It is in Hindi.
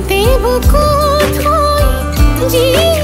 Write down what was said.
देव को थोई जी